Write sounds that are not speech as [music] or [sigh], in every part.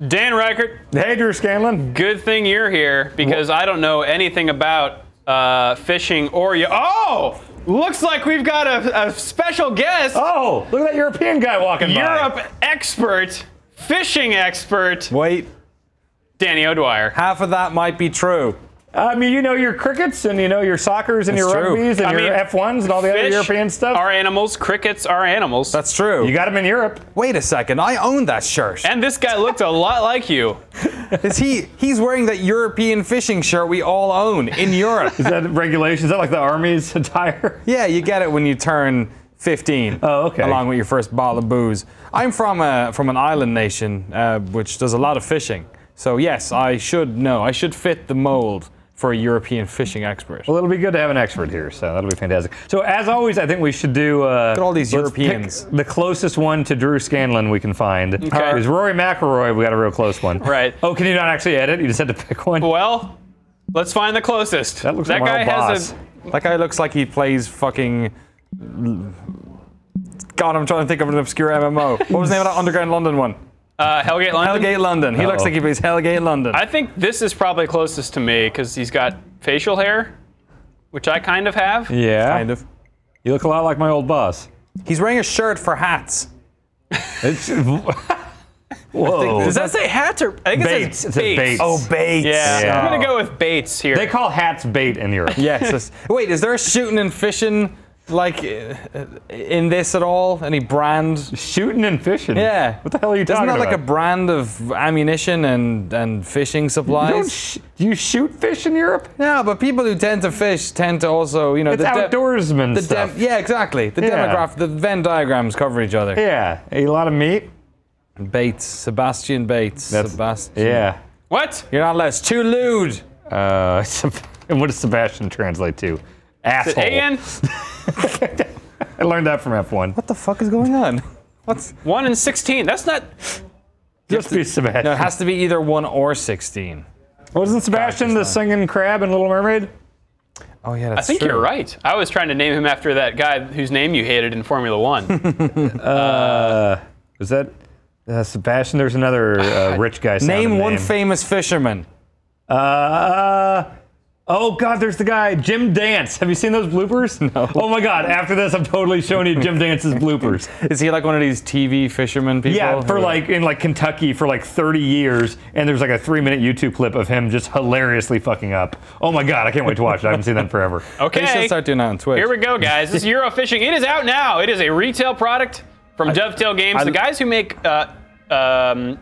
Dan Ryckert, Hey, Drew Scanlon. good thing you're here because I don't know anything about uh, fishing or you. Oh, looks like we've got a, a special guest, Oh, look at that European guy walking by. Europe expert, fishing expert, Wait, Danny O'Dwyer. half of that might be true. I mean, you know your crickets and you know your soccers and That's your true. rugbies and I your mean, F1s and all the other European stuff. Are animals, crickets are animals. That's true. You got them in Europe. Wait a second, I own that shirt. and this guy looked a lot like you. [laughs] Is he? He's wearing that European fishing shirt we all own in Europe. [laughs] Is that regulation? Is that like the army's [laughs] attire? yeah, you get it when you turn 15. Oh, okay. Along with your first bottle of booze. I'm from a from an island nation uh, which does a lot of fishing. So yes, I should know. I should fit the mold for a European fishing expert. Well, it'll be good to have an expert here, so that'll be fantastic. So, as always, I think we should do. Uh, at all these Europeans. The closest one to Drew Scanlon we can find Okay. is Rory McIlroy. We got a real close one. [laughs] Right. Oh, can you not actually edit? You just had to pick one. Well, let's find the closest. That looks like my guy old has boss. a. That guy looks like he plays fucking. God, I'm trying to think of an obscure MMO. What was the name of that [laughs] Underground London one? Uh, Hellgate London. Hellgate London. He looks Uh-oh. like he plays Hellgate London. I think this is probably closest to me because he's got facial hair, which I kind of have. Yeah. kind of. You look a lot like my old boss. He's wearing a shirt for hats. It's, [laughs] whoa. Does that say hats or I think it Baits. says It says baits. baits. Oh, Bates. Yeah, Yeah. I'm gonna go with Bates here. They call hats bait in Europe. Yes. yes. [laughs] Wait, is there a shooting and fishing like in this at all? Any brand? Shooting and fishing. Yeah. What the hell are you Isn't talking that about? like a brand of ammunition and, and fishing You supplies? don't sh- do you shoot fish in Europe? yeah, but people who tend to fish tend to also, you know, It's the de- outdoorsman the stuff. dem- yeah, exactly. The Yeah. demographic, the Venn diagrams cover each other. yeah. A lot of meat. Bates, Sebastian Bates. That's Sebastian. Yeah. what? You're not less. Too lewd. Uh, and [laughs] what does Sebastian translate to? Asshole. AN [laughs] I learned that from F1. What the fuck is going on? What's one and sixteen. That's not. Just be Sebastian. no? It has to be either one or sixteen. Wasn't Sebastian the singing crab in Little Mermaid? Oh yeah, that's I think true. you're right. I was trying to name him after that guy whose name you hated in Formula One. [laughs] Uh, was that uh, Sebastian? There's another uh, [laughs] rich guy. Name one name. famous fisherman. Uh, oh God, there's the guy Jim Dance. Have you seen those bloopers? No. Oh my God! After this, I'm totally showing you Jim Dance's bloopers. [laughs] Is he like one of these TV fisherman people? Yeah, for who- like in like Kentucky for like 30 years, and there's like a three minute YouTube clip of him just hilariously fucking up. Oh my God, I can't wait to watch it. I haven't seen that in forever. [laughs] They should Okay. start doing that on Twitch. Here we go, guys. This is Eurofishing. It is out now. It is a retail product from Dovetail Games, I- the guys who make uh, um,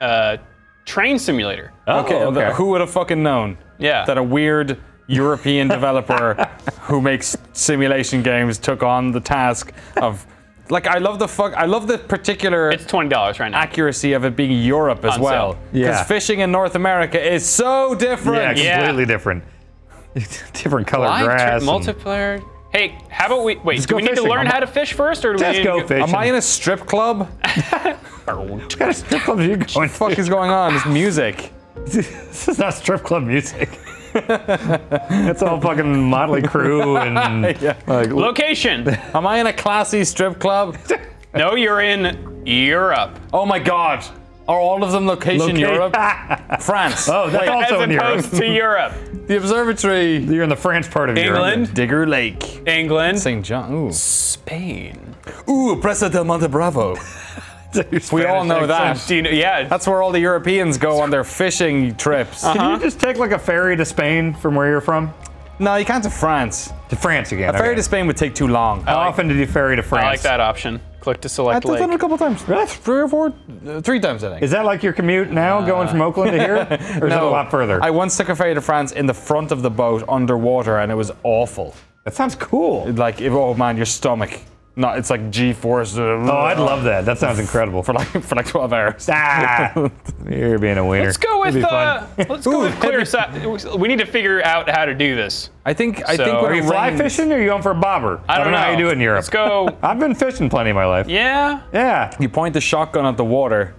uh, Train Simulator. Oh, Okay, okay. who would have fucking known Yeah. that a weird European [laughs] developer who makes simulation games took on the task of like I love the fuck I love the particular it's twenty dollars right now. accuracy of it being Europe as On well. sale. Yeah. Because fishing in North America is so different. Yeah. completely different. [laughs] different color Live grass. tra- and- multiplayer. Hey, how about we wait? Let's do go we need to learn I'm- how to fish first, or do we Let's go to fishing. Am I in a strip club? [laughs] What kind of strip club are you going What the fuck is going on? This music. This is not strip club music. [laughs] it's all fucking Motley Crue and [laughs] Yeah. like, Location. Am I in a classy strip club? [laughs] no, you're in Europe. Oh my god. Are all of them location Loca- Europe? France. Oh, that's Wait, also As in Europe. opposed to Europe. the observatory. You're in the France part of England. Europe. Digger Lake. England. St. John. Ooh. Spain. Ooh, Presa del Monte Bravo. [laughs] We all know that. Do you know, yeah. That's where all the Europeans go on their fishing trips. Can you just take like a ferry to Spain from where you're from? No, you can't to France. To France again. A ferry okay. to Spain would take too long. How often did you ferry to France? I like that option. Click to select I've done it a couple times. Three or four, uh, three times I think. Is that like your commute now, going from Oakland to here, [laughs] or is it a lot further? I once took a ferry to France in the front of the boat underwater, and it was awful. that sounds cool. Like, oh man, your stomach. No, it's like G-force. Oh, I'd love that. That sounds incredible. for like for like 12 hours. ah, you're being a winner. Let's go with It'd uh, let's go with clear side. We need to figure out how to do this. I think I So- think when Are Are it you fly rains- fishing or are you going for a bobber? I don't, know. how you do it in Europe. Let's go. [laughs] I've been fishing plenty of my life. Yeah. Yeah. You point the shotgun at the water.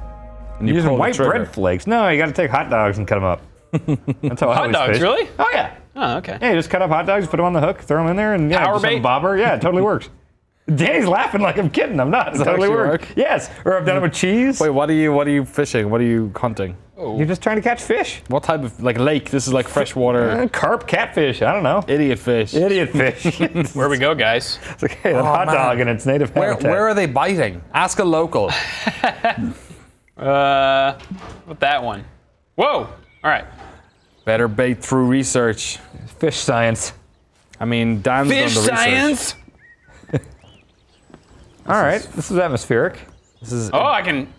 And you Using pull the white bread flakes. No, you got to take hot dogs and cut them up. [laughs] That's how I Hot always dogs, fish. really? Oh yeah. Oh, okay. Yeah, you just cut up hot dogs, put them on the hook, throw them in there, and yeah, Power just have a bait? bobber. Yeah, it totally works. Danny's laughing like I'm kidding. I'm not. It totally actually work? Yes. Or I've done it with cheese. Wait, what are you? What are you fishing? What are you hunting? You're just trying to catch fish. What type of like lake? This is like freshwater Uh, carp, catfish. I don't know. idiot fish. Idiot [laughs] fish. Where we go, guys? It's like, hey, that hot man. dog in its native Where, habitat. where are they biting? Ask a local. [laughs] Uh, with that one. Whoa! All right. Better bait through research. Fish science. I mean, Dan's Fish done the research. science. All right, this is atmospheric. This is. Oh, I can.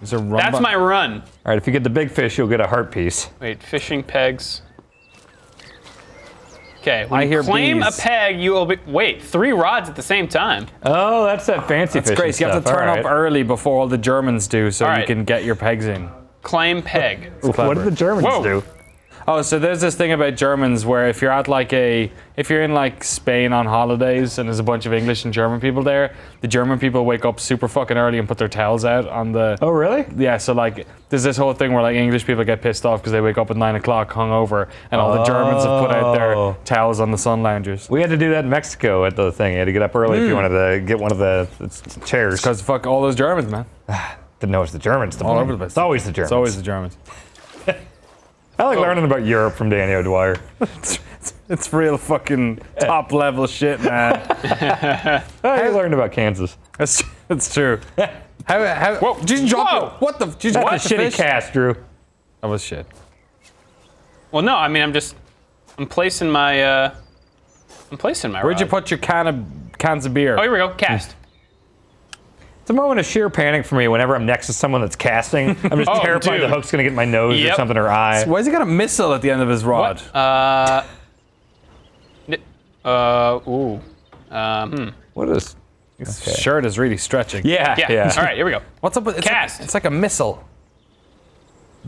Is a run That's bu- my run. All right, if you get the big fish, you'll get a heart piece. Wait, fishing pegs. Okay, when I you hear claim bees. a peg, you will be. Wait, three rods at the same time. Oh, that's that fancy It's fish. great. So you have to turn up early before all the Germans do, so All you can get your pegs in. Claim peg. What clever. did the Germans Whoa. do? Oh, so there's this thing about Germans where if you're at like a, if you're in like Spain on holidays and there's a bunch of English and German people there, the German people wake up super fucking early and put their towels out on the. Oh, really? Yeah, so like there's this whole thing where like English people get pissed off because they wake up at nine o'clock hungover, and all the Germans have put out their Oh. towels on the sun loungers. We had to do that in Mexico at the thing. You had to get up early if you hmm. wanted to get one of the, chairs. Because fuck all those Germans, man. [sighs] Didn't know it's the Germans. The All over the place. It's always the Germans. It's always the Germans. I like learning about Europe from Danny O'Dwyer. [laughs] It's real fucking top level shit, man. [laughs] I you learned about Kansas. That's that's true. [laughs] How, how, Whoa, did you drop Whoa. it? What the? Did you That's drop a the shitty fish? cast, Drew. That was shit. Well, no, I mean I'm just. I'm placing my. uh I'm placing my. Where'd you put your can of cans of beer? Oh, here we go. Cast. It's a moment of sheer panic for me whenever I'm next to someone that's casting. I'm just [laughs] Oh, terrified the hook's gonna get my nose or something or eye. Why has he got a missile at the end of his rod? What? Uh. Uh. Ooh. Um. hmm. What is? His shirt is really stretching. Yeah, Yeah. yeah, All right. Here we go. [laughs] What's up with it's Cast. Like, it's like a missile.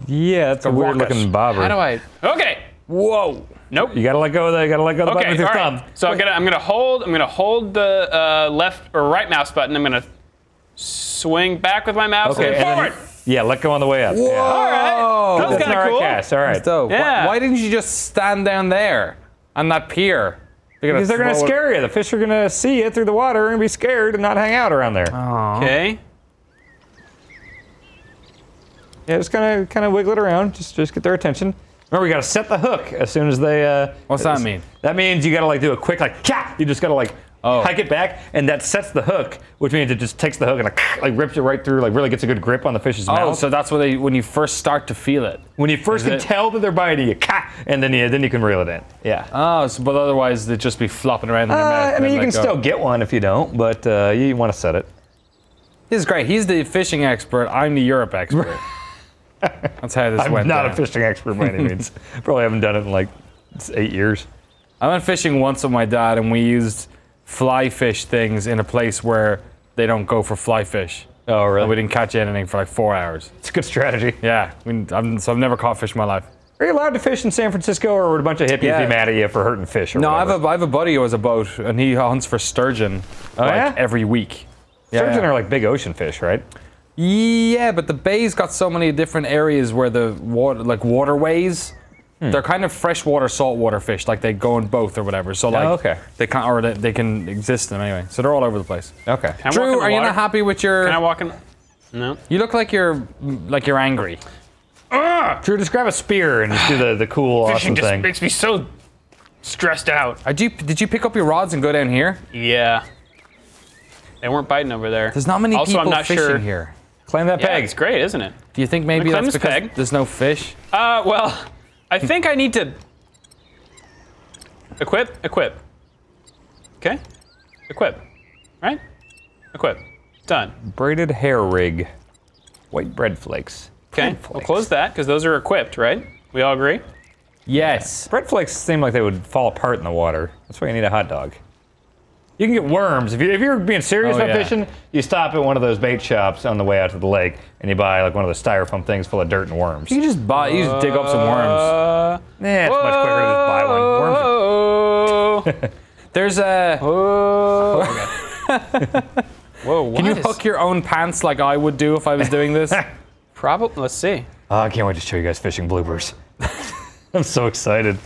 yeah. It's a, a weird looking bobber. How do I? Okay. Whoa. Nope. You gotta let go of the. You gotta let go of the button Okay. with All your right. thumb. So I'm gonna I'm gonna hold I'm gonna hold the uh, left or right mouse button. I'm gonna swing back with my mouse Okay, and and then- forward. Yeah, let go on the way up. Yeah. All right. That was That's kind of cool. cast. All right. Dope. Why- Yeah. Why, didn't you just stand down there on that pier? They're Because they're gonna scare you. The fish are gonna see you through the water and be scared and not hang out around there. Okay. Yeah, just kind of kind of wiggle it around. Just just get their attention. Remember, you gotta set the hook as soon as they. Uh, What's that mean? That means you gotta like do a quick like yeah. You just gotta like Oh. hike it back, and that sets the hook, which means it just takes the hook and like, like rips it right through. Like really gets a good grip on the fish's Oh, mouth. so that's what they when you first start to feel it. when you first Is can it- tell that they're biting you, and then you then you can reel it in. Yeah. Oh, so, but otherwise they'd just be flopping around in your Uh, mouth. I mean, you can go. still get one if you don't, but uh, you want to set it. This is great. He's the fishing expert. I'm the Europe expert. [laughs] That's how this I'm went. not down. a fishing expert by any means. [laughs] Probably haven't done it in like eight years. I went fishing once with my dad, and we used fly fish things in a place where they don't go for fly fish. Oh, And we didn't catch anything for like four hours. It's a good strategy. Yeah, we, I'm, so I've never caught fish in my life. Are you allowed to fish in San Francisco, or would a bunch of hippies Yeah. be mad at you for hurting fish? Or No, I have, a, I have a buddy who has a boat, and he hunts for sturgeon oh, like yeah? every week. Yeah, Sturgeon are like big ocean fish, right? Yeah, but the bay's got so many different areas where the water, like waterways, Hmm. they're kind of freshwater, saltwater fish. Like they go in both or whatever. So like, Oh, okay. they can or they, they can exist in them anyway. So they're all over the place. Okay. Can I walk in Drew, are you not happy with your? Can I walk in? No. you look like you're like you're angry. Drew, just grab a spear and just do the, the cool, [sighs] Fishing awesome just thing. makes me so stressed out. Did you did you pick up your rods and go down here? Yeah. They weren't biting over there. There's not many also, people I'm not fishing sure. here. Claim that Yeah, peg. it's great, isn't it? Do you think maybe that's because peg. there's no fish? Uh, well, I think I need to equip, equip. Okay, equip. Right? Equip. Done. Braided hair rig. White bread flakes. Okay, we'll close that because those are equipped, right? We all agree. Yes. Bread flakes seem like they would fall apart in the water. That's why you need a hot dog. You can get worms. If, you, if you're being serious Oh, about yeah. fishing, you stop at one of those bait shops on the way out to the lake and you buy like one of those styrofoam things full of dirt and worms. You just buy. You just dig up some worms. Uh, Yeah, it's much quicker to just buy one. Worms are- [laughs] There's a. Whoa. Okay. [laughs] Whoa. What Can you is- hook your own pants like I would do if I was doing this? [laughs] Probably. Let's see. Oh, I can't wait to show you guys fishing bloopers. I'm so excited.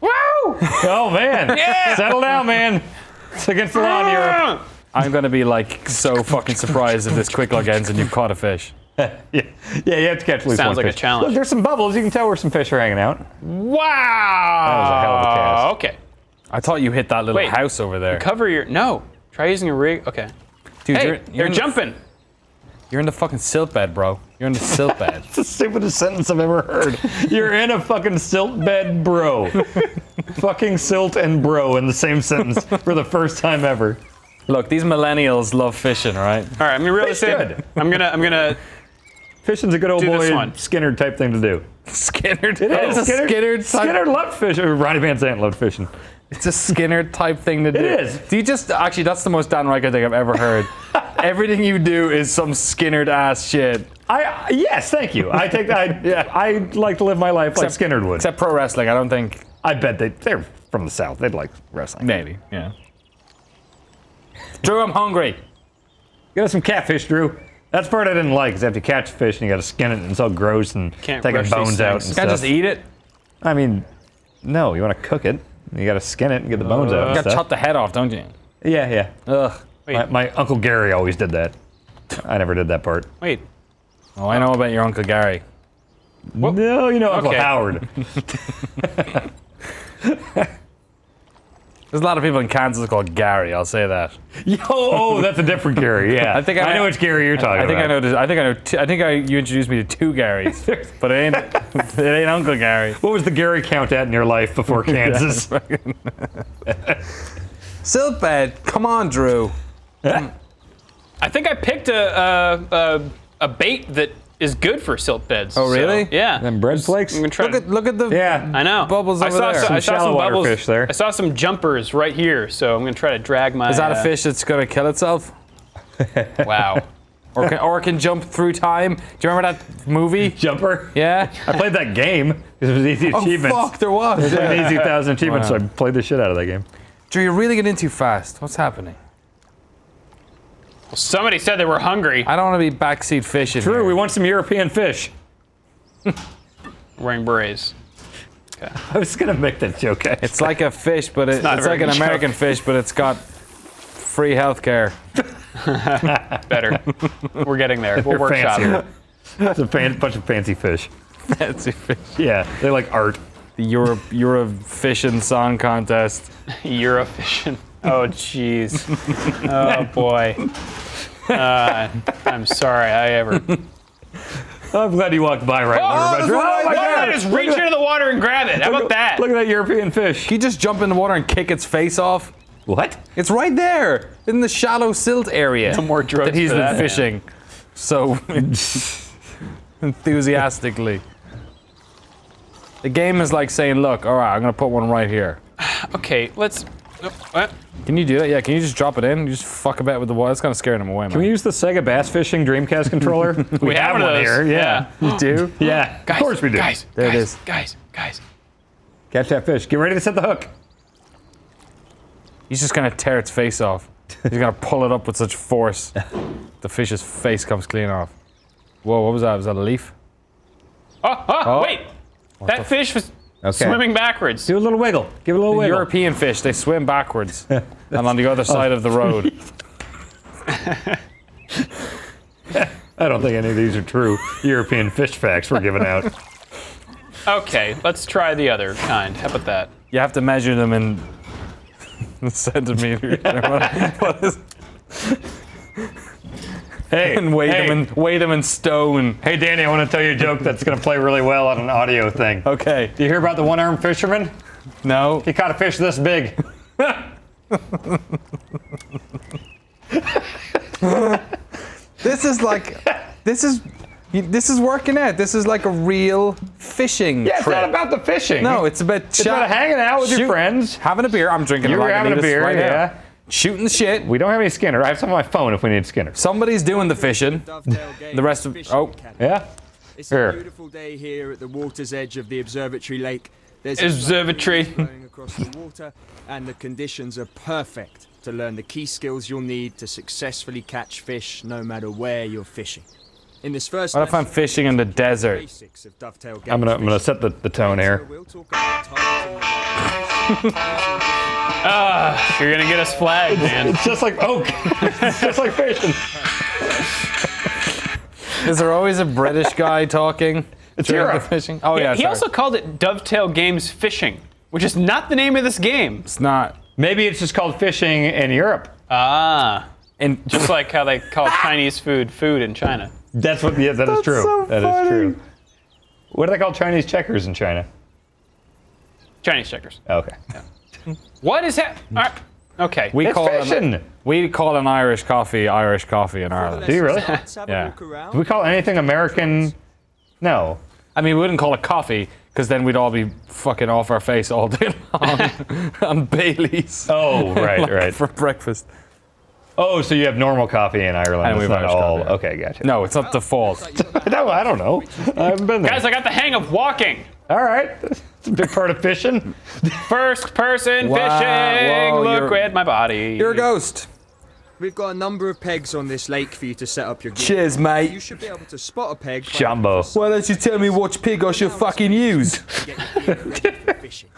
Woo! Oh man! Yeah! Settle down, man. It's against the law in Europe. Ah! I'm gonna be like so fucking surprised if this quick log ends and you've caught a fish. [laughs] Yeah, yeah, you have to catch at least Sounds one like a challenge. Look, there's some bubbles. You can tell where some fish are hanging out. Wow. That was a hell of a cast. Okay. I thought you hit that little Wait. house over there. Cover your no. Try using a rig. Okay. Dude, Hey, you're, you're, you're the- jumping. You're in the fucking silt bed, bro. You're in the silt [laughs] bed. It's the stupidest sentence I've ever heard. You're in a fucking silt bed, bro. [laughs] fucking silt and bro in the same sentence for the first time ever. Look, these millennials love fishing, right? All right. I'm gonna really Fish say. good. I'm gonna. I'm gonna. Fishing's a good old Do boy. Skynyrd type thing to do. [laughs] Skynyrd. It is. It's a Skynyrd type. Skynyrd loved fishing. Ronnie Van Zant loved fishing. It's a Skynyrd type thing to do. It is. Do you just actually? That's the most Dan Ryckert thing I've ever heard. [laughs] Everything you do is some Skynyrd ass shit. I yes, thank you. I take that. [laughs] Yeah. I like to live my life like Except- Skynyrd would. Except pro wrestling, I don't think. I bet they they're from the south. They'd like wrestling. Maybe. Yeah. Drew, I'm hungry. Get us some catfish, Drew. That's part I didn't like. Is after you catch fish and you got to skin it and it's all gross and Can't taking rush bones out and things. Can't stuff. just eat it. I mean, no. You want to cook it. You got to skin it and get the bones out. You gotta chop the head off, don't you? Yeah, yeah. Ugh. My, my uncle Gary always did that. I never did that part. Wait. Oh, I know about your uncle Gary. No, you know Uncle Okay. Howard. [laughs] [laughs] There's a lot of people in Kansas called Gary. I'll say that. [laughs] Yo, oh, that's a different Gary. Yeah, [laughs] I think I I know know- which Gary you're talking I think about. I know. I think I know. Two, I think I, you introduced me to two Garys, [laughs] but it ain't. it ain't Uncle Gary. What was the Gary count at in your life before Kansas? Siltbed. Come on, Drew. I think I picked a a, a, a bait that is good for silt beds. Oh, really? So, yeah. Then bread flakes? I'm gonna try. Look to- at look at the. Yeah. I know. bubbles I over saw there. Some, I Some saw some water bubbles. fish there. I saw some jumpers right here, so I'm gonna try to drag my. Is that uh, a fish that's gonna kill itself, [laughs] Wow. or can, or can jump through time? Do you remember that movie? [laughs] Jumper? Yeah. I played that game. It was easy [laughs] achievements. Oh fuck, there was. It was an easy thousand achievements, Wow. so I played the shit out of that game. Drew, you're really getting in too fast. What's happening? Somebody said they were hungry. I don't want to be backseat fishing. Drew, here. we want some European fish. Wearing berets. [laughs] I was gonna make that joke. Actually. It's like a fish, but it, it's, not a like an good American fish, but it's got free health care. [laughs] Better. we're getting there. We'll They're workshop fancier. [laughs] It's a fan, bunch of fancy fish. Fancy fish. Yeah, they like art. The Euro Euro fishing song contest. Eurofishing. Oh jeez. Oh boy. Uh, I'm sorry. I ever. I'm glad you walked by right when we were about that's to- what I- Oh my Why don't I god! just reach into the water and grab it? How about that? Look at that European fish. Can you just jump in the water and kick its face off? What? It's right there in the shallow silt area. No more drugs that he's for been that, fishing so [laughs] enthusiastically. The game is like saying, "Look, all right, I'm gonna put one right here." Okay, let's. What? Can you do that? Yeah. Can you just drop it in? You just fuck about with the water. That's kind of scaring him away, man. Can we use the Sega Bass Fishing Dreamcast controller? [laughs] we, have one here. Yeah. You do? [gasps] Yeah. Guys, of course we do. Guys, There it guys, is. Guys, guys. Catch that fish. Get ready to set the hook. He's just gonna tear its face off. He's gonna pull it up with such force, [laughs] the fish's face comes clean off. Whoa, what was that? Was that a leaf? Oh, oh, Oh. wait. That fish was Okay. swimming backwards. Do a little wiggle. Give it a little wiggle. European fish, they swim backwards [laughs] and on the other oh. side of the road. [laughs] I don't think any of these are true European fish facts we're giving out. Okay, let's try the other kind. How about that? You have to measure them in [laughs] centimeters. What- what is, Hey, [laughs] and weigh hey, them in weigh them in stone. hey, Danny, I want to tell you a joke that's going to play really well on an audio thing. Okay. Do you hear about the one-armed fisherman? No. He caught a fish this big. [laughs] This is like this is this is working out. This is like a real fishing Yeah, it's trip. not about the fishing. no, it's about it's about hanging out with your friends. having a beer. I'm drinking. You a were having a beer, right now. yeah. Shooting the shit. We don't have any Skynyrd. I have some on my phone if we need Skynyrd. Somebody's doing the fishing. The rest of oh, Yeah? It's Here. a beautiful day here at the water's edge of the observatory lake. There's Observatory. flowing across the water, and the conditions are perfect to learn the key skills you'll need to successfully catch fish, no matter where you're fishing. In this first what if I'm fishing in the desert? of I'm gonna I'm gonna set the, the tone here. [laughs] We'll talk about targeting Ah, you're gonna get us flagged, man. It's just like oak. it's [laughs] just like fishing. Is there always a British guy talking? It's during the Europe. fishing. Oh yeah, he sorry. also called it Dovetail Games Fishing, which is not the name of this game. it's not. Maybe it's just called fishing in Europe. Ah, And just like how they call Chinese food food in China. That's what. Yeah, that is true. so That is funny. true. What do they call Chinese checkers in China? Chinese checkers. Okay. What is that? Mm. Okay. we It's call fishing. an, we call an Irish coffee Irish coffee in Ireland. Do you really? lesson starts, have a Yeah. Do we call anything American? No. I mean, we wouldn't call it coffee because then we'd all be fucking off our face all day [laughs] long [laughs] on Bailey's Oh, right, [laughs] like, right. for breakfast. Oh, so you have normal coffee in Ireland. And It's we have not Irish all. coffee, yeah. Okay, gotcha. No, it's not oh. default. no, I don't know. I haven't been there. Guys, I got the hang of walking. all right, it's a [laughs] big part of fishing. First person Wow, fishing. whoa, Look at my body. You're a ghost. We've got a number of pegs on this lake for you to set up your gear. Cheers, mate. You should be able to spot a peg. by Jumbo. Why don't you tell me which pig I should fucking use? [laughs] Get your gear ready for fishing.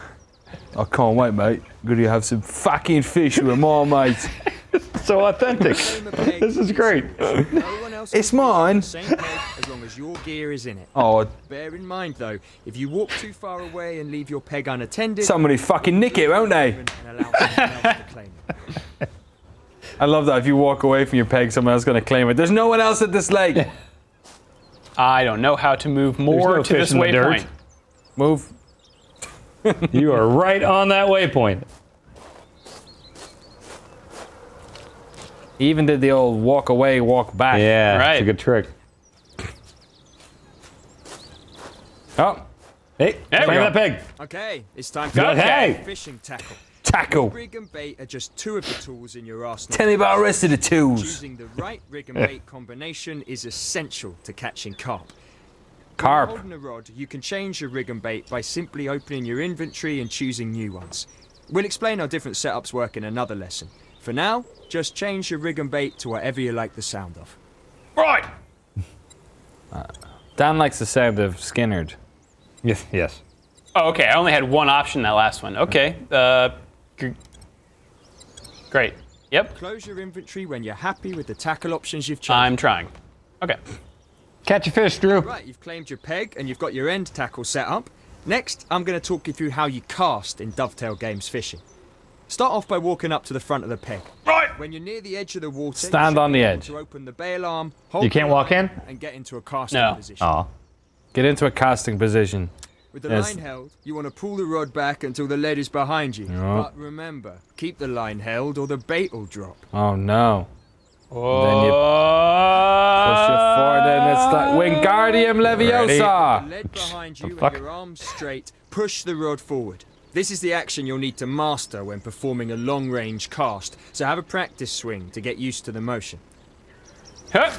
I can't wait, mate. Gonna have some fucking fish with my mate. [laughs] So authentic. Claim a peg This is great. No one else It's mine. the Same peg as long as your gear is in it. Oh, Bear in mind though, if you walk too far away and leave your peg unattended, somebody fucking nick it, won't they? and allow someone else to claim it. [laughs] I love that. If you walk away from your peg, someone else is gonna claim it. There's no one else at this lake. [laughs] I don't know how to move more no to this fish in the dirt. waypoint. Move. [laughs] You are right on that waypoint. He even did the old walk away, walk back. Yeah, it's a good trick. Oh, Hey, There we claim go. that pig. Okay, it's time for Okay. the fishing tackle. tackle. Rig and bait are just two of the tools in your arsenal. Tell me about the rest of the tools. Choosing the right rig and bait combination is essential to catching carp. Carp. Holding a rod, you can change your rig and bait by simply opening your inventory and choosing new ones. We'll explain how different setups work in another lesson. For now, just change your rig and bait to whatever you like the sound of. Right. [laughs] Dan likes the sound of Skynyrd. Yes, yes. Oh, okay. I only had one option that last one. Okay. Uh, g- great. Yep. Close your inventory when you're happy with the tackle options you've chosen. I'm trying. Okay. Catch a fish, Drew. Right, you've claimed your peg and you've got your end tackle set up. Next, I'm going to talk you through how you cast in Dovetail Games fishing. Start off by walking up to the front of the peg. Right. When you're near the edge of the water, Stand on the edge. To open the bail arm, hold You can't walk in? and get into a casting No. position. Aw. Get into a casting position. With the Yes. line held, you want to pull the rod back until the lead is behind you. Yeah. But remember, keep the line held or the bait will drop. Oh no. Oh. Then you push it forward and it's like Wingardium Leviosa. The Leviosa. lead behind you fuck? and your arms straight, push the rod forward. This is the action you'll need to master when performing a long range cast, so have a practice swing to get used to the motion. Huh.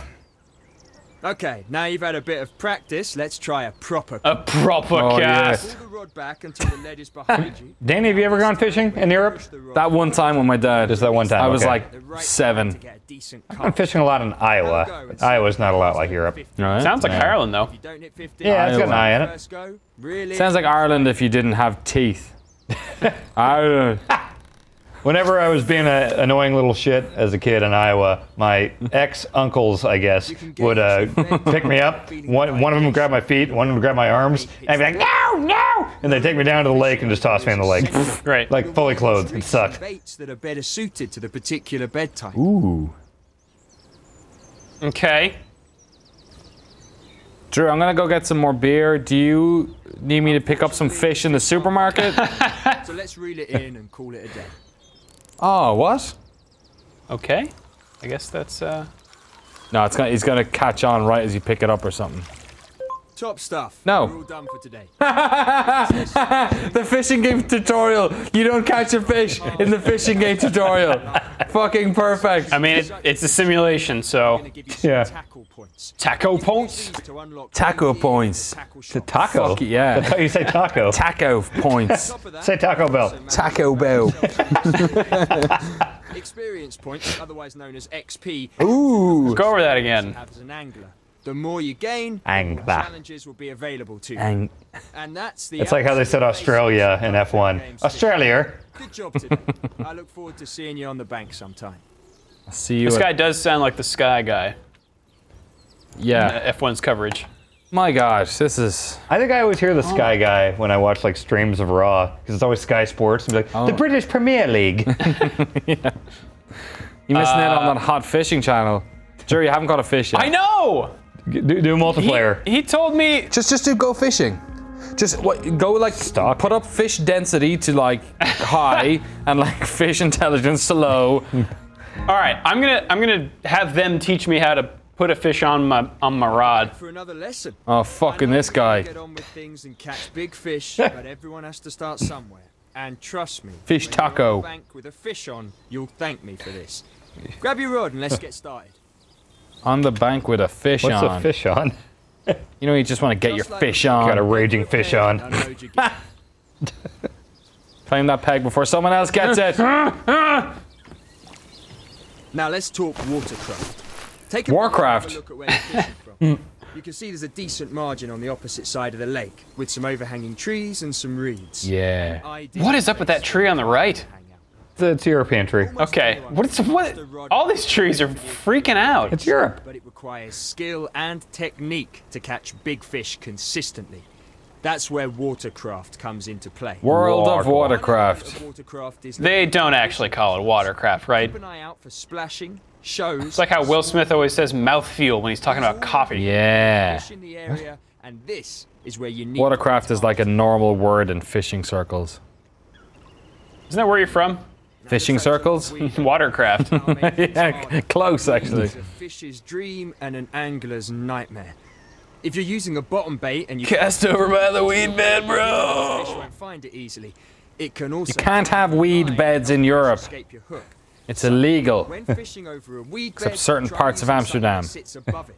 Okay, now you've had a bit of practice, let's try a proper A proper Oh, cast. Pull the rod back until the lead is behind [laughs] you. Danny, have you ever gone fishing in Europe? Push the rod That one time with my dad. Just that one time. I was okay. like seven. side to get a decent I'm cast. fishing a lot in Iowa. Iowa's not a lot like Europe. Right. Sounds like Yeah. Ireland, though. If you don't hit 50, Yeah, it's got an eye in it. really? Sounds like Ireland if you didn't have teeth. [laughs] Ireland. Whenever I was being an annoying little shit as a kid in Iowa, my ex uncles, I guess, would uh, pick me up. One, one of them would grab my feet, one of them would grab my arms, and I'd be like, no, no! And they'd take me down to the lake and just toss me in the lake. Great. [laughs] Like fully clothed. It sucked. Baits that are better suited to the particular bed type. Ooh. Okay. Drew, I'm gonna go get some more beer. Do you need me to pick up some fish in the supermarket? [laughs] So let's reel it in and call it a day. oh, what? Okay. I guess that's uh. No, it's gonna, he's gonna catch on right as you pick it up or something. Top stuff. No. We're all done for today. [laughs] The fishing game tutorial. You don't catch a fish in the fishing game tutorial. [laughs] Fucking perfect. I mean, it, it's a simulation, so I'm gonna give you some Yeah. tackle points. taco points. these to unlock Taco all the points. To taco. Fuck yeah. That's how you say taco. Taco points. Top of that, Say Taco Bell. Taco Bell. [laughs] Experience points, otherwise known as XP, Ooh. Go over that again. as an angler. The more you gain, the more challenges will be available to you. And And that's the It's like how they said Australia in F1. Australia. Good job today. [laughs] I look forward to seeing you on the bank sometime. I'll see you. This guy does sound like the Sky guy. yeah. F1's coverage. My gosh, this is. I think I always hear the Sky oh. guy when I watch like streams of Raw because it's always Sky Sports and be like the oh. British Premier League. [laughs] You missing out on that uh, hot fishing channel. Jerry, you haven't caught a fish yet. I know. Do, do multiplayer. he told me. Just, just do go fishing. Just what? Go like Stock. Put up fish density to like high [laughs] and like fish intelligence to low. All right, I'm gonna I'm gonna have them teach me how to put a fish on my on my rod. For another lesson. Oh fucking this guy. Get on with things and catch big fish, [laughs] but everyone has to start somewhere. And trust me, Fish when you're on taco. bank with a fish on, you'll thank me for this. Grab your rod and let's [laughs] get started. On the bank with a fish What's on. a fish on? You know, you just want to get Just your like fish on. Got a raging fish on. Unload your gear. Claim that peg before someone else gets it. [laughs] Now let's talk watercraft. Take a Warcraft. look at where you're fishing from. [laughs] You can see there's a decent margin on the opposite side of the lake, with some overhanging trees and some reeds. yeah. What is up with that tree on the right? To hang out. It's, it's a European Okay, everyone what's what? cast a rod All these trees are freaking out. It's Europe. but it requires skill and technique to catch big fish consistently. That's where watercraft comes into play. World of Watercraft. Watercraft. Watercraft is They don't actually call it watercraft, right? keep an eye out for splashing, shows. It's like how Will Smith always says mouthfeel when he's talking about coffee. Yeah. fish in the area, and this is where you need Watercraft is like a normal word in fishing circles. Isn't that where you're from? Fishing circles? Watercraft. [laughs] yeah, close actually. It's a fish's dream and an angler's nightmare. If you're using a bottom bait and you Cast over by the weed bed, fish bro. won't find it easily, it can also you can't have weed beds in Europe. Escape your hook. It's illegal. When [laughs] fishing over a weed Except bed, certain parts of using something that Amsterdam. Sits above it.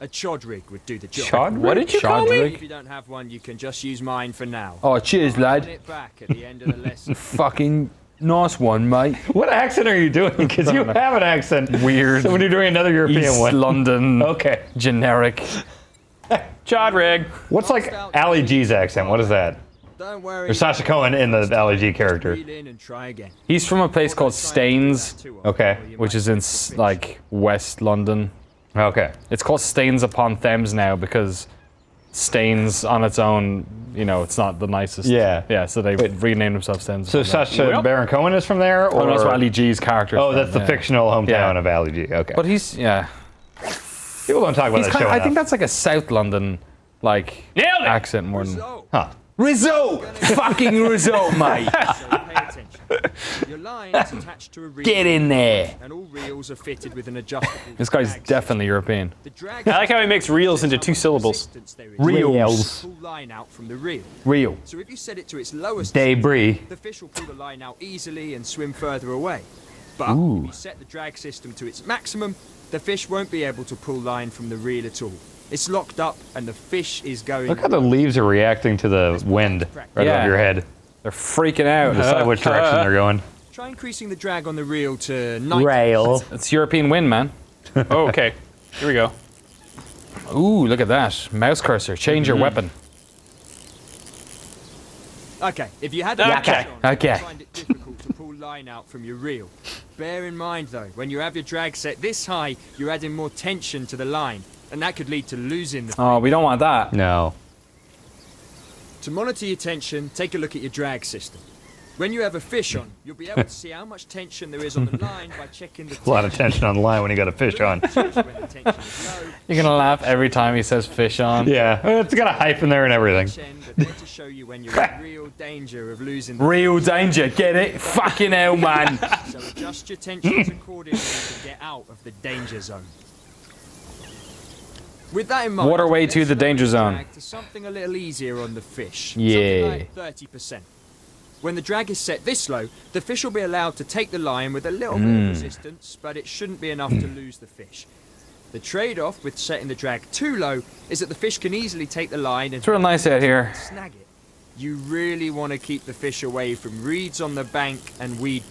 A chod rig would do the job. Chod What did you call me? Chadwick? If you don't have one, you can just use mine for now. Oh, cheers, lad. it back at the end of the [laughs] lesson. Fucking nice one, mate. [laughs] What accent are you doing? Because you [laughs] have an accent. Weird. So when you're doing another European East one. London. Okay. Generic. [laughs] Chod rig. What's like Ali G's accent? What is that? Don't worry. Or Sacha Cohen in the Ali G character. And try again. He's from a place called Staines, Okay. which is in like West London. Okay. It's called Staines upon Thames now because Staines on its own, you know, it's not the nicest. Yeah. Yeah, so they renamed themselves Staines. So upon Thames. Sacha Well- Baron Cohen is from there? Or Oh, that's where Ali G's character. is Oh, from, that's the yeah. fictional hometown Yeah. of Ali G. Okay. But he's yeah. People don't talk about He's that kind show I think that's like a South London like accent more than So, Huh. Rizzo. Fucking Rizzo, mate. so pay attention. Your line is [laughs] attached to a reel. Get in there. And all reels are fitted with an adjustable This guy's definitely European. I like how he makes reels into two syllables. resistance there is Reels. to Pull line out from the reel. Real. So if you set it to its lowest, Debris. the fish will pull the line out easily and swim further away. But if you set the drag system to its maximum, the fish won't be able to pull line from the reel at all. It's locked up and the fish is going. Look how the leaves are reacting to the wind right Yeah. over your head. They're freaking out. Decide which [laughs] direction they're going. Try increasing the drag on the reel to 90. Rail. It's European wind, man. [laughs] Oh, okay. Here we go. Ooh, look at that. Mouse cursor. Change your mm-hmm. weapon. Okay, if you had Okay. the fish on, Okay. you'd find it difficult to pull line out from your reel. Bear in mind though, when you have your drag set this high, you're adding more tension to the line, and that could lead to losing the. Oh, we don't want that. No. To monitor your tension, take a look at your drag system. When you have a fish on, you'll be able to see how much tension there is on the line by checking the [laughs] A lot of tension on the line when you got a fish on. when the tension is low, You're gonna laugh every time he says fish on. Yeah, it's got a hyphen there and everything. fish end are there to show you when you're in [laughs] real danger of losing the Real danger. Get it? Fucking hell, man. So adjust your tensions accordingly to get out of the danger zone. With that in mind, Waterway to the danger zone. To something a little easier on the fish. Yeah. Like 30%. When the drag is set this low, the fish will be allowed to take the line with a little bit of hmm. resistance, but it shouldn't be enough to lose the fish. The trade-off with setting the drag too low is that the fish can easily take the line and It's real nice out here. snag it. You really want to keep the fish away from reeds on the bank and weed.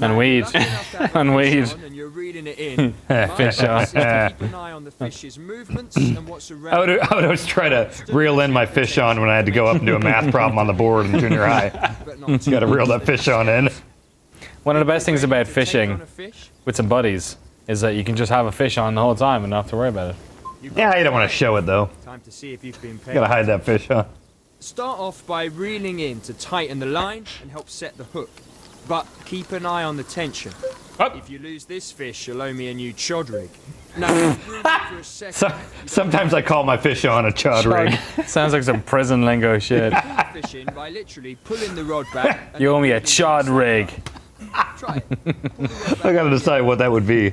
And weed. [laughs] And weed. And you're reeling it in. Fish on. advice keep an eye on the fish's movements and [clears throat] what's around. I would, I would always try to reel in my fish on when I had to go up and do a math problem on the board in junior high. [laughs] but not [laughs] Got to reel that fish on in. One of the best things about fishing with some buddies is that you can just have a fish on the whole time and not have to worry about it. Yeah, you don't want to show it though. Time to see if you've been paid. gotta hide that fish on. Start off by reeling in to tighten the line and help set the hook. But keep an eye on the tension. Up. If you lose this fish, you'll owe me a new chod rig. Now, [laughs] for a second. So, sometimes I call my fish on a chod rig. [laughs] Sounds like some prison lingo shit. Pull the fish in by literally pulling the rod back. [laughs] You owe me a moving chod the rig. Try it. I gotta decide what that would be.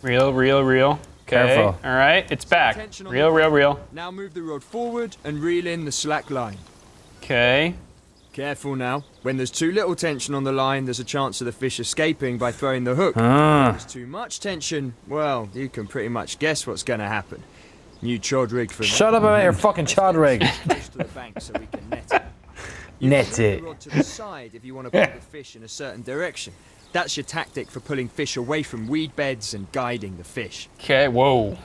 Reel, reel, reel. Okay. Careful. All right, it's back. Tension on Reel, the- reel, reel. Now move the rod forward and reel in the slack line. Okay. Careful now. When there's too little tension on the line, there's a chance of the fish escaping by throwing the hook. Ah. If there's too much tension, well, you can pretty much guess what's going to happen. New chod rig for Shut up about your fucking chod rig. close to the bank so net it. You Net it. to the side if you want to pull the fish in a certain direction. That's your tactic for pulling fish away from weed beds and guiding the fish. Okay. Whoa.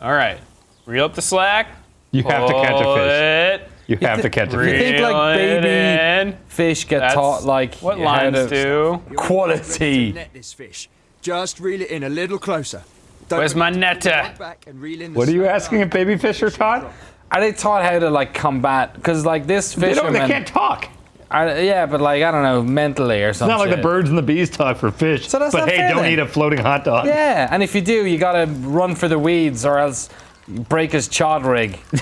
All right. Reel up the slack. You have to catch a Pull fish. It. You have to catch a You think, like, baby- Fish get That's taught like What how lines do? You're almost ready Quality. to net this fish. Just reel it in a little closer. Don't Where's my forget to pull the netter? rod back and reel in the What are you asking line. if baby fish are taught? Are they taught how to like combat? Because like this They, don't, fisherman, they can't talk. are- yeah, but like I don't know, mentally or It's something. not like the birds and the bees talk for fish. So that's but not hey, fair don't then. eat a floating hot dog. Yeah, and if you do, you gotta run for the weeds or else break his chod rig. [laughs]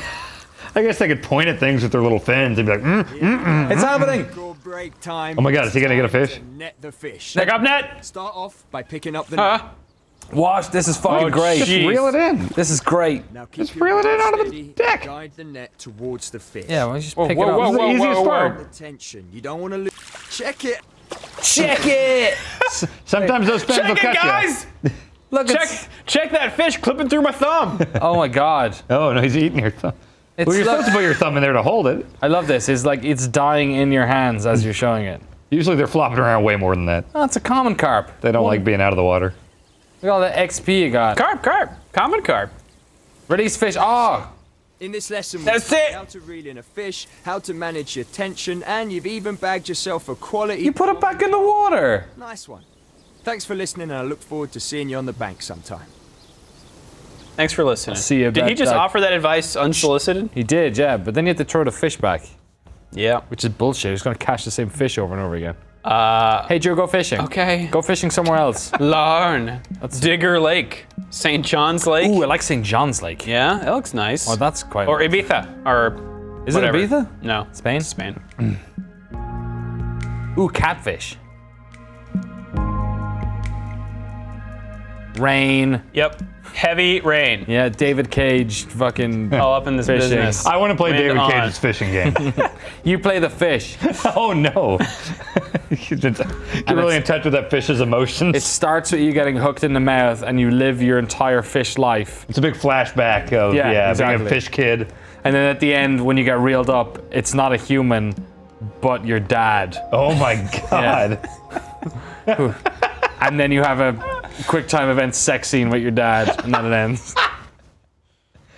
I guess they could point at things with their little fins and be like, mm-mm it's happening. Break time. Oh my God, is he gonna get a fish? Net the fish. Pick up net. Start off by picking up the Huh? net. Watch, this is fucking Oh, great. shit. Jeez. reel it in. This is great. Now keep Just reel it in rod out of the deck. Guide the net towards the fish. Yeah, why don't just Whoa, pick whoa, it up? whoa, This is the whoa, easiest whoa, part. whoa. The tension. You don't want to lose. Check it. Check it. Sometimes those fins will Check it, cut you. guys. [laughs] Look, Check, it's, check that fish clipping through my thumb. oh my god. Oh no, he's eating your thumb. It's Well, you're supposed to put your thumb in there to hold it. I love this. It's like it's dying in your hands as you're showing it. Usually they're flopping around way more than that. Oh, it's a common carp. They don't like being out of the water. Look at all the XP you got. carp, carp, common carp. Release fish. Oh, In this lesson, we That's teach it. how to reel in a fish, how to manage your tension, and you've even bagged yourself a quality. you put it back in the water. Nice one. Thanks for listening, and I look forward to seeing you on the bank sometime. Thanks for listening. see you Did he just that. offer that advice unsolicited? He did, yeah. But then you have to throw the fish back, Yeah. which is bullshit. He's gonna catch the same fish over and over again. Uh, Hey, Drew, go fishing. okay. Go fishing somewhere else. Larn. That's Digger Lake. St. John's Lake. Ooh, I like St. John's Lake. Yeah, it looks nice. Oh, that's quite. or Ibiza. Or is whatever. it Ibiza? No. Spain? Spain. Ooh, catfish. Rain. Yep. Heavy rain. Yeah, David Cage fucking. [laughs] All up in this Fishing. business. I want to play Wind David on. Cage's fishing game. [laughs] [laughs] You play the fish. oh no. You're really in touch with that fish's emotions. It starts with you getting hooked in the mouth, and you live your entire fish life. It's a big flashback of Yeah, yeah, being a fish kid. And then at the end, when you get reeled up, it's not a human, but your dad. Oh my god. And then you have a quick time event sex scene with your dad, and then it ends.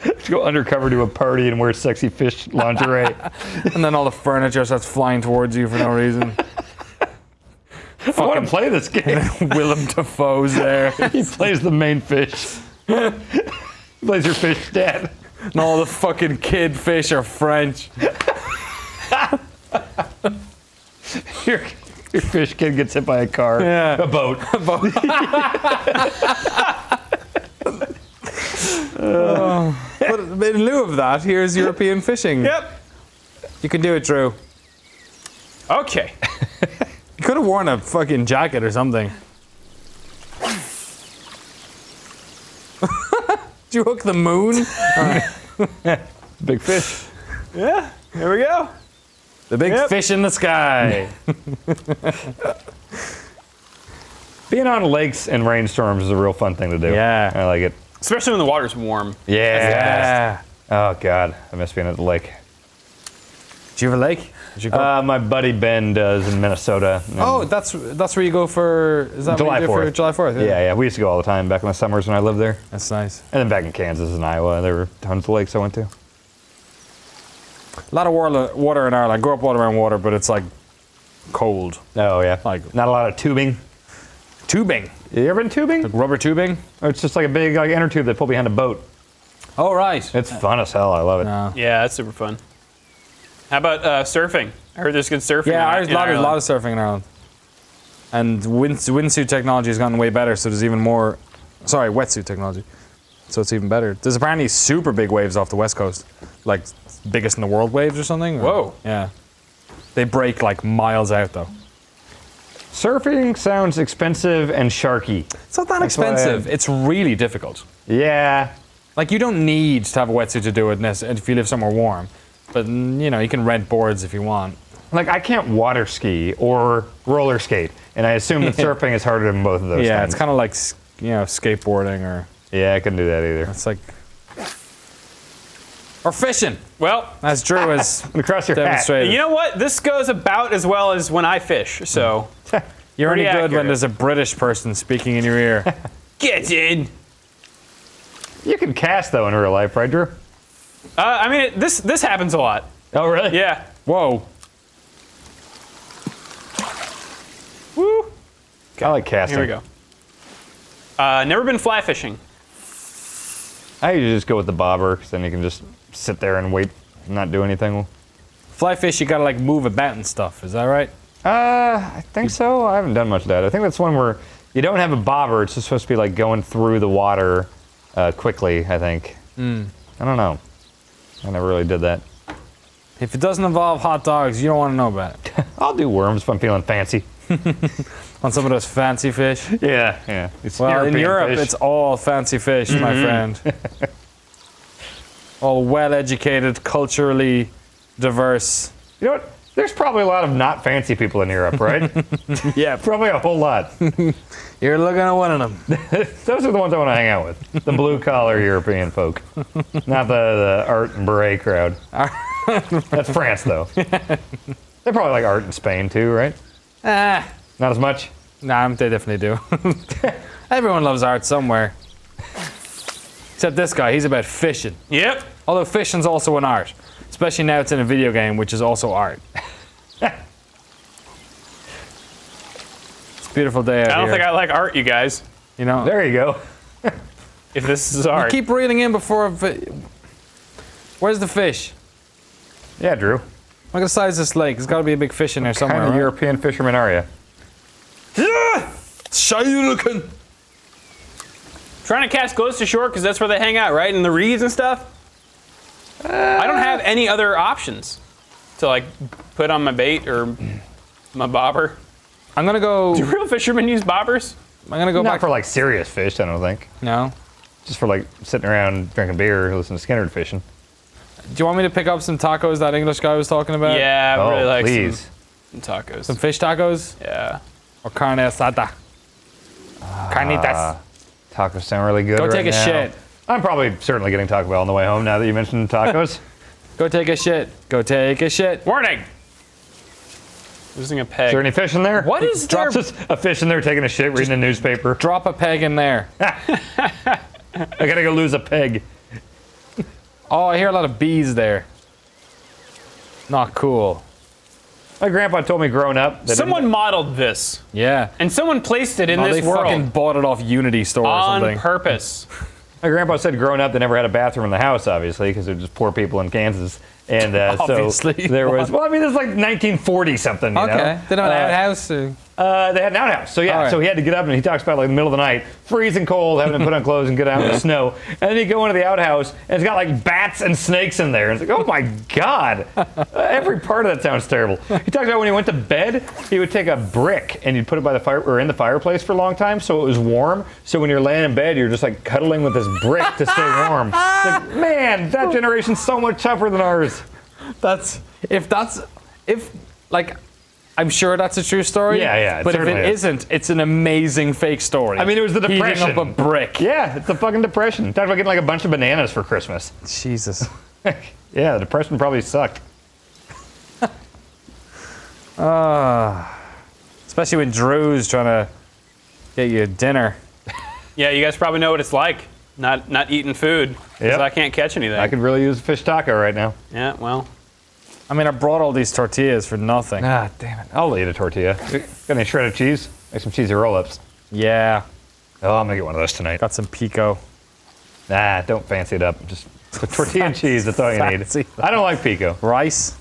Let's [laughs] go undercover to a party and wear sexy fish lingerie. [laughs] And then all the furniture starts flying towards you for no reason. [laughs] I want to play this game. Willem Dafoe's there. he plays the main fish. he plays your fish dad. And all the fucking kid fish are French. Your, your fish kid gets hit by a car. Yeah. A boat. [laughs] [laughs] Uh, but in lieu of that, here's European fishing. Yep. You can do it, Drew. Okay. You could have worn a fucking jacket or something. [laughs] Did you hook the moon? Big fish. Yeah. Here we go. The big Yep. fish in the sky. [laughs] Being on lakes and rainstorms is a real fun thing to do. Yeah. I like it. Especially when the water's warm. Yeah. yeah. Oh god, I miss being at the lake. Do you have a lake? Did you go? Uh, my buddy Ben does in Minnesota. oh, that's that's where you go for. Is that July what you do for 4th. July Fourth? yeah, yeah. We used to go all the time back in the summers when I lived there. that's nice. And then back in Kansas and Iowa, there were tons of lakes I went to. A lot of water, water in Ireland. I grew up water around water, but it's like cold. Oh yeah, Like- not a lot of tubing. Tubing, You ever been tubing? rubber tubing. Or it's just like a big like inner tube they pull behind a boat. Oh right. It's fun as hell. I love it. No. Yeah, it's super fun. How about uh, surfing? I heard there's good surfing. Yeah, in, there's a lot, of, lot of surfing in Ireland. And wind, windsuit technology has gotten way better, so there's even more. Sorry, wetsuit technology. So it's even better. There's apparently super big waves off the west coast, like biggest in the world waves or something. Whoa. Yeah. They break like miles out though. Surfing sounds expensive and sharky. It's not that That's why I- expensive. It's really difficult. Yeah. Like you don't need to have a wetsuit to do it if you live somewhere warm. But you know you can rent boards if you want. Like I can't water ski or roller skate, and I assume that [laughs] surfing is harder than both of those. yeah, things. it's kind of like you know skateboarding or Yeah, I couldn't do that either. it's like or fishing. Well, As Drew [laughs] has Across your hat. you know what? This goes about as well as when I fish. So [laughs] You're only good when there's a British person speaking in your ear. [laughs] get in. You can cast though in real life, right, Drew? Uh, I mean, it, this this happens a lot. Oh, really? Yeah. Whoa. Woo. I like casting. Here we go. Uh, never been fly fishing. I usually just go with the bobber, because then you can just sit there and wait, and not do anything. Fly fish, you gotta like move about and stuff. Is that right? Uh, I think so. I haven't done much of that. I think that's one where you don't have a bobber. It's just supposed to be like going through the water uh, quickly. I think. Hmm. I don't know. I never really did that. If it doesn't involve hot dogs, you don't want to know about it. [laughs] I'll do worms if I'm feeling fancy. [laughs] On some of those fancy fish. Yeah, yeah. It's Well, in Europe, fish. it's all fancy fish, my friend. [laughs] all well-educated, culturally diverse. You know what? There's probably a lot of not fancy people in Europe, right? [laughs] Yeah, [laughs] probably a whole lot. you're looking at one of them. Those are the ones I want to hang out with. The blue collar European folk, not the, the art and beret crowd. That's France, though. They're probably like art in Spain too, right? ah, Not as much. nah, they definitely do. [laughs] Everyone loves art somewhere. Except this guy, he's about fishing. Yep. Although fishing's also an art, especially now it's in a video game, which is also art. [laughs] it's a beautiful day out I don't here. think I like art, you guys. you know, There you go. [laughs] If this is art. You keep reeling in before. a fi- Where's the fish? Yeah, Drew. Look at the size of this lake. There's got to be a big fish in there somewhere. Kind of right? European fishermen are you? Shy looking. Trying to cast close to shore because that's where they hang out, right? In the reeds and stuff. I don't have any other options to like put on my bait or my bobber. I'm gonna go. Do real fishermen use bobbers? I'm gonna go Not back. for like serious fish, I don't think. no. Just for like sitting around drinking beer, listening to Skynyrd fishing. Do you want me to pick up some tacos that English guy was talking about? Yeah, I oh, really like please. some, some tacos. Some fish tacos yeah. or carne asada. Carnitas. Uh, tacos sound really good. Go right take a now. shit. I'm probably certainly getting Taco Bell on the way home now that you mentioned tacos. [laughs] Go take a shit. Go take a shit. Warning! Losing a peg. Is there any fish in there? What is Drops there- just a fish in there taking a shit, reading a newspaper. Drop a peg in there. [laughs] I gotta go lose a peg. Oh, I hear a lot of bees there. Not cool. My grandpa told me growing up that someone modeled this, Yeah. and someone placed it in Oh, this they world fucking bought it off Unity store or something. on purpose. [laughs] my grandpa said growing up they never had a bathroom in the house, obviously, because they're just poor people in Kansas. And uh, [laughs] so there was. Well, I mean, it's like 1940 something. You okay. know? They don't have Uh, house. or- Uh, they had an outhouse. So yeah, right. so he had to get up and he talks about like the middle of the night, freezing cold, having to put on clothes and get out in the snow. And then you go into the outhouse and it's got like bats and snakes in there. And it's like, oh my God. Uh, [laughs] every part of that sounds terrible. He talks about when he went to bed, he would take a brick and he'd put it by the fire or in the fireplace for a long time so it was warm. So when you're laying in bed, you're just like cuddling with this brick to stay warm. It's like, [laughs] man, that generation's so much tougher than ours. That's if that's if like I'm sure that's a true story. Yeah, yeah, it But if certainly it is. not it's an amazing fake story. I mean, it was the depression. Heating Depression. up a brick. Yeah, it's the fucking depression. Talked about getting like a bunch of bananas for Christmas. Jesus. [laughs] Yeah, the depression probably sucked. [laughs] Ah. Especially when Drew's trying to get you dinner. [laughs] Yeah, you guys probably know what it's like. Not not eating food Yeah. Yep. I can't catch anything. I could really use a fish taco right now. Yeah, well, I mean, I brought all these tortillas for nothing. Ah, damn it. I'll eat a tortilla. Got any shredded cheese? Make some cheesy roll-ups. Yeah, Oh, I'm gonna get one of those tonight. got some pico. Nah, don't fancy it up. Just tortilla and [laughs] cheese. That's all you Fancy need. I don't like pico. Rice,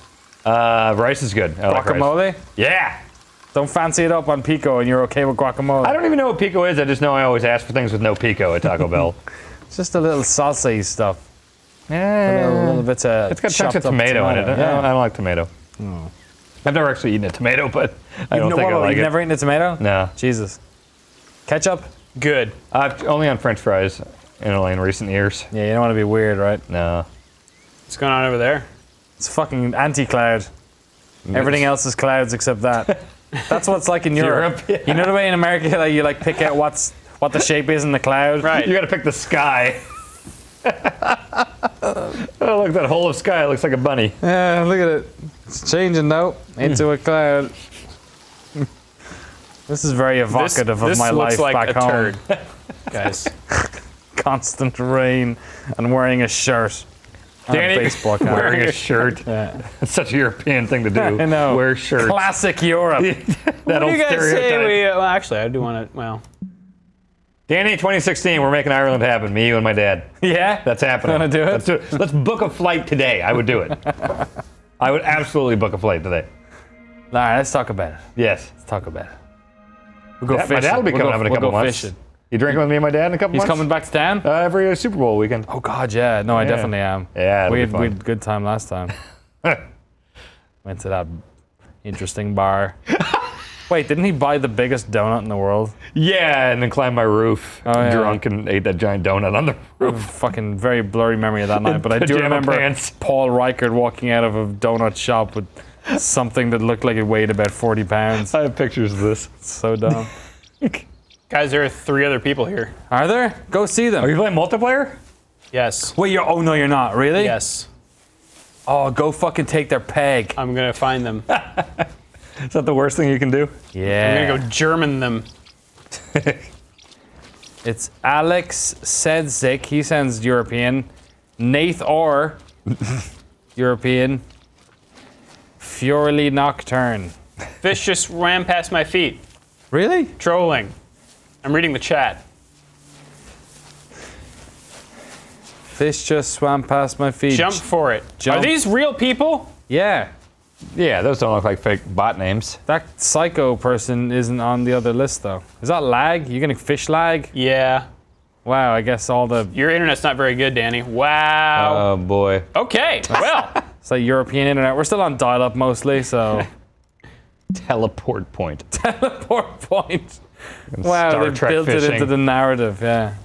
Uh, rice is good. I like guacamole. Yeah. Don't fancy it up on pico, and you're okay with guacamole. I don't even know what pico is. I just know I always ask for things with no pico at Taco Bell. [laughs] It's just a little saucy stuff. Uh, a little, yeah. little bit of It's got chunks chopped of up tomato, in it. I, don't, I don't like tomato. Oh. I've never actually eaten a tomato, [laughs] but I don't No, think what, I like you've it. never eaten a tomato? No. Jesus. Ketchup? good. I've only on French fries in only in recent years. Yeah, you don't want to be weird, right? No. What's going on over there? It's fucking anti-cloud. Everything else is clouds except that. [laughs] That's what it's like in Europe. Europe, yeah. You know the way in America like you like pick out what's what the shape is in the cloud? Right. You got to pick the sky. [laughs] oh, look, that hole of sky looks like a bunny. Yeah, look at it. It's changing now into a cloud. [laughs] this is very evocative this of my life like back home. turd, [laughs] guys. Constant rain and wearing a shirt. and a Danny, baseball cap. wearing a shirt. Yeah. It's such a European thing to do. I know. Wear shirts. Classic Europe. that what old do you guys say stereotype. we? Uh, well, actually, I do want to. Well, Danny, 2016, we're making Ireland happen. Me, you, and my dad. [laughs] yeah? That's happening. Wanna do it? Let's do it. Let's book a flight today. I would do it. [laughs] I would absolutely book a flight today. All right, let's talk about it. Yes. Let's talk about it. We'll go Yeah, fishing. my dad will be We'll coming go- up in a we'll couple go months. fishing. You drinking with me and my dad in a couple He's months? He's coming back to town? Uh, every uh, Super Bowl weekend. oh, God, yeah. No, I Yeah. definitely am. Yeah, we had, we had a good time last time. [laughs] Went to that interesting bar. Wait, didn't he buy the biggest donut in the world? Yeah, and then climbed my roof, Oh, yeah. drunk, and ate that giant donut on the roof. Fucking very blurry memory of that night, but I [laughs] do remember pants. Paul Ryckert walking out of a donut shop with something that looked like it weighed about 40 pounds. I have pictures of this. So dumb. [laughs] guys, there are three other people here. Are there? Go see them. Are you playing multiplayer? Yes. Wait, you're. Oh no, you're not. Really? Yes. Oh, go fucking take their peg. I'm gonna find them. [laughs] I'm Is that the worst thing you can do? Yeah. I'm gonna go German them. [laughs] It's Alex Sedzik. He sounds European. Nath Orr, [laughs] European. Fjorly Nocturne. Fish just ran past my feet. Really? Trolling. I'm reading the chat. Fish just swam past my feet. Jump for it. Jump. Are these real people? Yeah. Yeah, those don't look like fake bot names. That psycho person isn't on the other list though. Is that lag? You getting fish lag? Yeah. Wow, I guess all the Your internet's not very good, Danny. Wow. Oh boy. okay. Well, it's like European internet. We're still on dial-up mostly, so [laughs] Teleport point. [laughs] Teleport point. Wow, Star they Trek built it into the narrative. Yeah.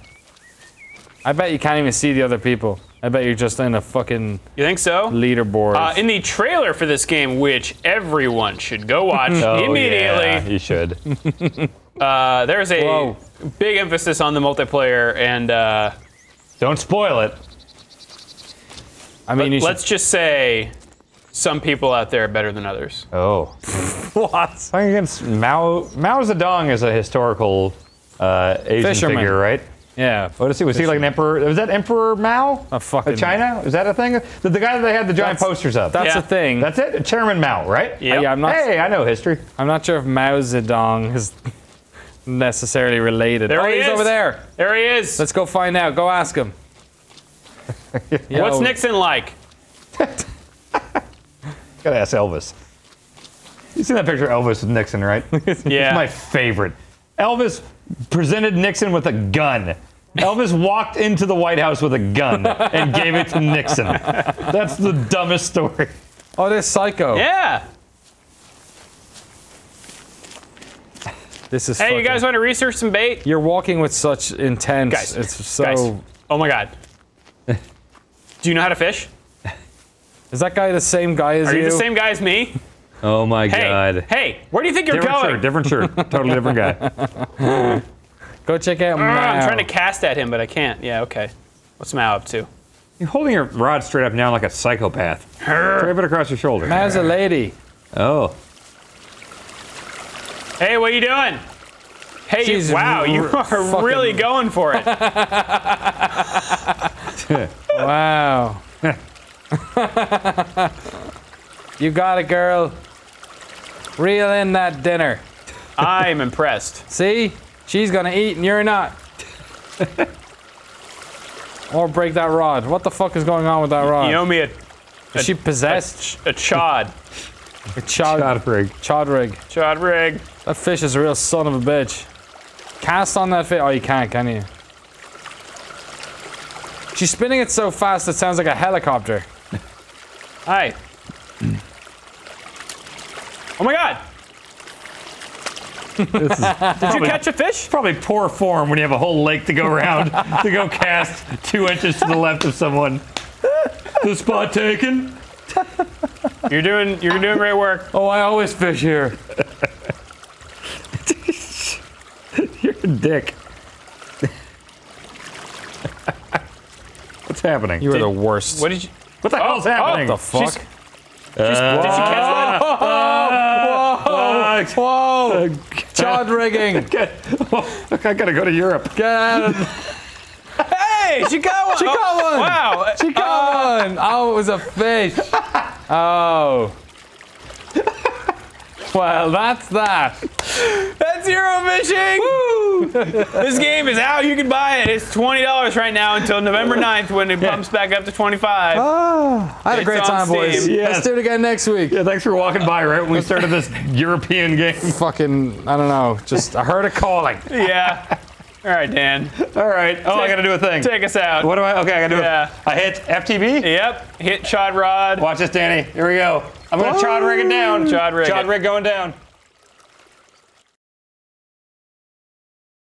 I bet you can't even see the other people. I bet you're just in a fucking you think so? leaderboard. Uh, in the trailer for this game, which everyone should go watch [laughs] Oh, immediately, yeah, you should. [laughs] uh, there's a Whoa. big emphasis on the multiplayer, and uh, don't spoil it. I mean, you let's just say some people out there are better than others. Oh. [laughs] what? Playing against Mao. Mao Zedong is a historical uh, Asian Fisherman. figure, right? Yeah. Oh, what is he? Was he like an emperor? Was that Emperor Mao? A fucking of China? Is that a thing? The, the guy that they had the giant That's- posters of. That's Yeah. the thing. That's it. Chairman Mao, right? Yep. yeah, I'm not. Hey, I know history. I'm not sure if Mao Zedong is [laughs] necessarily related. There oh, he he's is. over there. There he is. Let's go find out. Go ask him. [laughs] Yo, What's Nixon like? [laughs] Gotta ask Elvis. You seen that picture of Elvis with Nixon, right? yeah. It's Yeah. my favorite. Elvis presented Nixon with a gun. Elvis walked into the White House with a gun and gave it to Nixon. That's the dumbest story. Oh, this psycho. yeah. This is. Hey, you guys want to research some bait? You're walking with such intense. Guys, it's so. guys. Oh my God. [laughs] Do you know how to fish? Is that guy the same guy as Are you Are you? the same guy as me? Oh my Hey, hey, where do you think you're Different going? shirt, different shirt. [laughs] Totally different guy. [laughs] Go check out Ah, I'm trying to cast at him, but I can't. Yeah, okay. What's Mao up to? You're holding your rod straight up now like a psychopath. Straight it across your shoulder. Mao's a lady. Oh. Hey, what are you doing? Hey, She's wow, you are fucking- really going for it. [laughs] Wow. you got it, girl. Reel in that dinner. I'm impressed. See? She's gonna eat and you're not. [laughs] or break that rod. What the fuck is going on with that rod? You owe me a, is she possessed? a chod. A chod, Not rig. chod rig. Chod rig. That fish is a real son of a bitch. Cast on that fish. Oh, you can't, can you? She's spinning it so fast it sounds like a helicopter. Hi. [clears throat] Oh my god! This is Did you catch a fish? probably poor form when you have a whole lake to go around to go cast two inches to the left of someone. The spot taken. You're doing you're doing great work. Oh, I always fish here. You're a dick. What's happening? You are the worst. What did you what the hell hell's oh, oh, happening? the fuck? She's- Did you catch one? Uh, Uh, Whoa! [laughs] Chod rigging. get- I gotta go to Europe. Get out of Hey, she got one. She got one. Wow. She got one. Oh, it was a fish. [laughs] Oh. Well, that's that. That's Euro fishing. this game is out. You can buy it. It's twenty dollars right now until November 9th when it bumps back up to twenty five. Ah. I had a great on time, boys. Yes. Let's do it again next week. Yeah, thanks for walking by right when we started this European game. Fucking, I don't know. Just, I heard a calling. Yeah. All right, Dan. All right. Oh, I gotta do a thing. Take us out. What do I? Okay, I gotta do Yeah. it. I hit FTB. Yep. Hit Chod Rod. Watch this, Danny. Here we go. I'm gonna chod rig it down. Chod rig Chod it. rig going down.